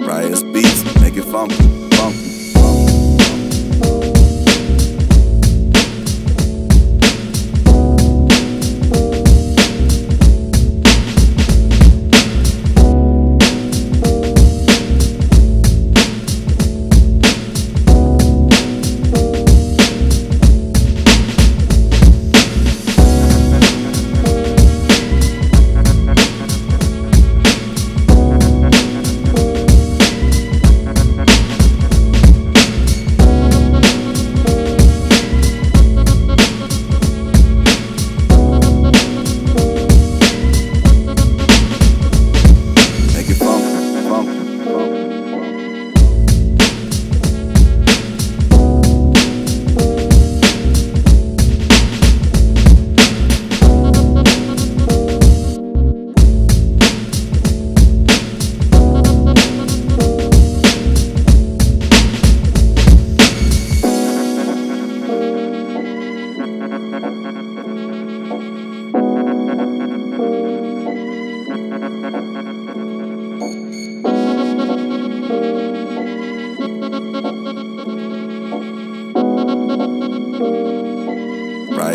Riot's beats, make it funky, funky.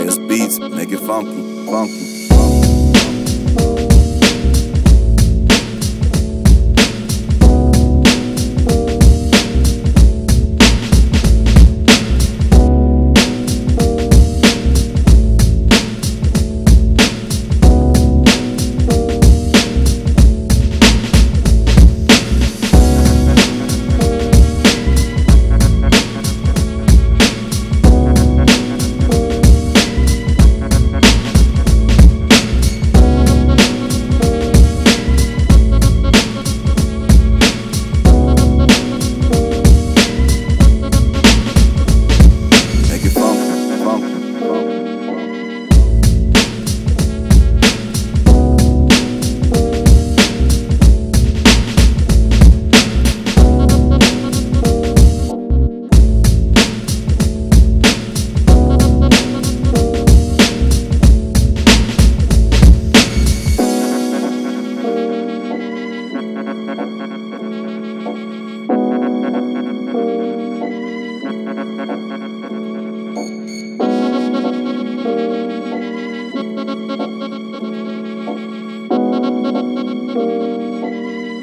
Riot's beats, make it funky, funky.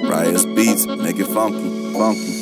Riot's beats, make it funky, funky.